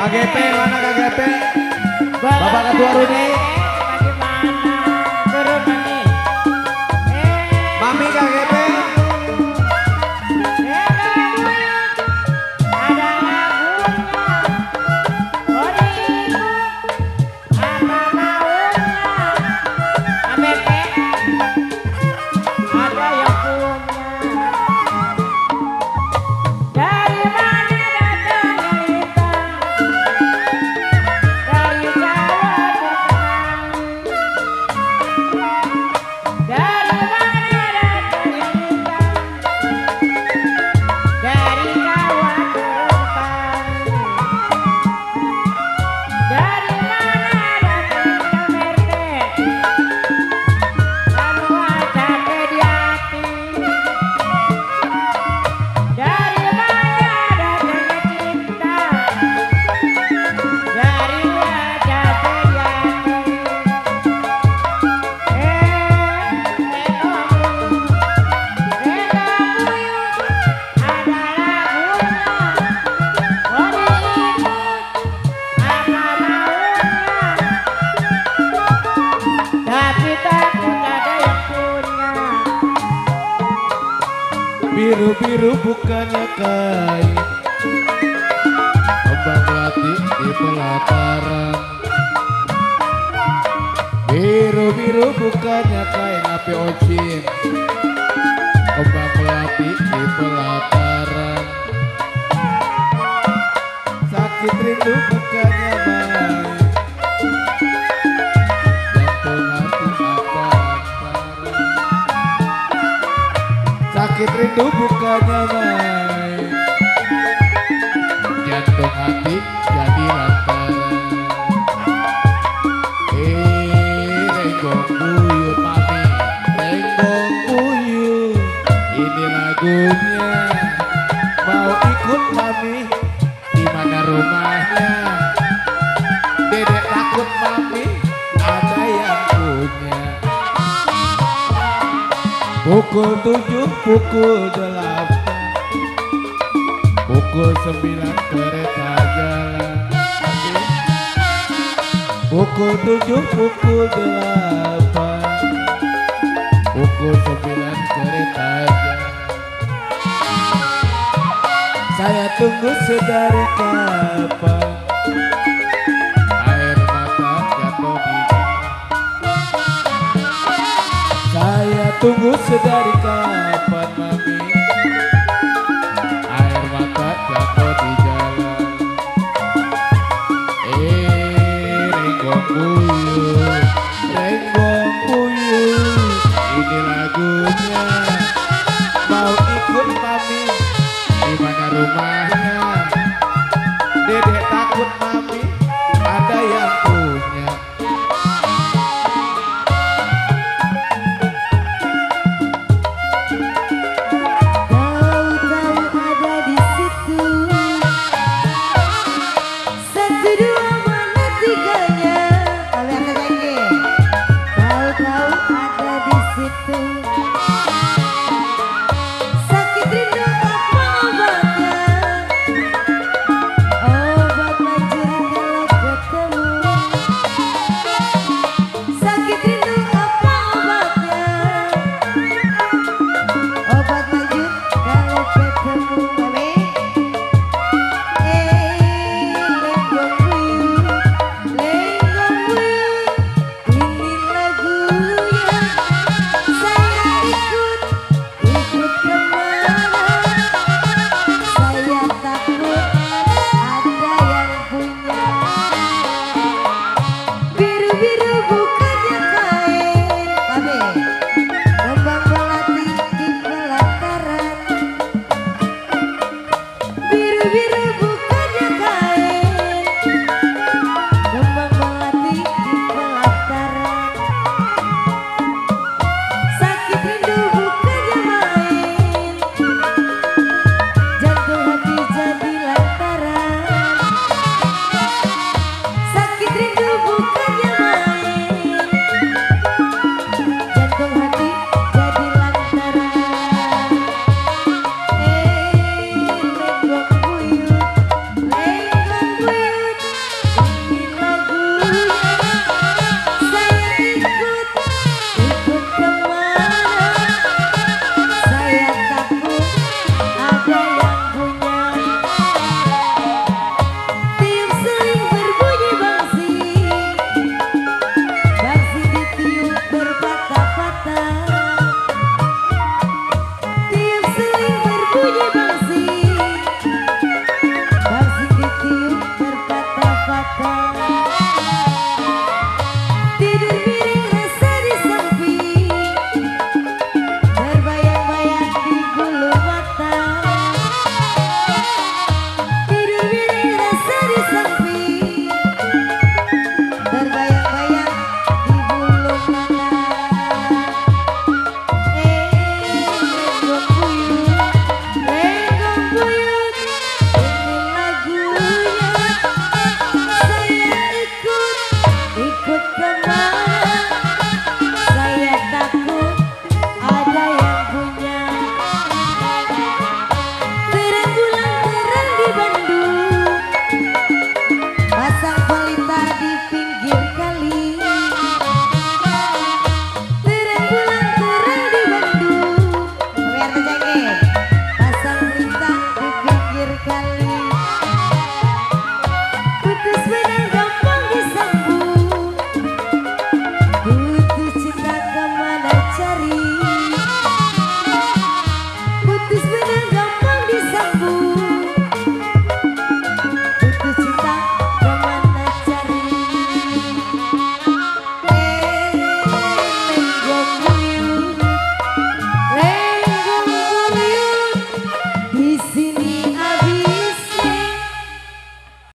KGP mana KGP? Bapak Ketua Rudi. Mami KGP. Biru-biru bukannya kain. Kembang melati di pelataran. Biru-biru bukannya kain api ocin Kembang melati di pelataran. Sakit rindu Sakit rindu bukannya main Jantung hati Pukul tujuh, pukul delapan. Pukul sembilan kereta jalan. Pukul tujuh, pukul delapan. Pukul sembilan kereta jalan. Saya tunggu sedari kapan sedari kapan mami air mata jatuh di jalan. Eh renggong puyuh renggong puyuh ini lagunya. Mau ikut mami di mana rumahnya? रूप the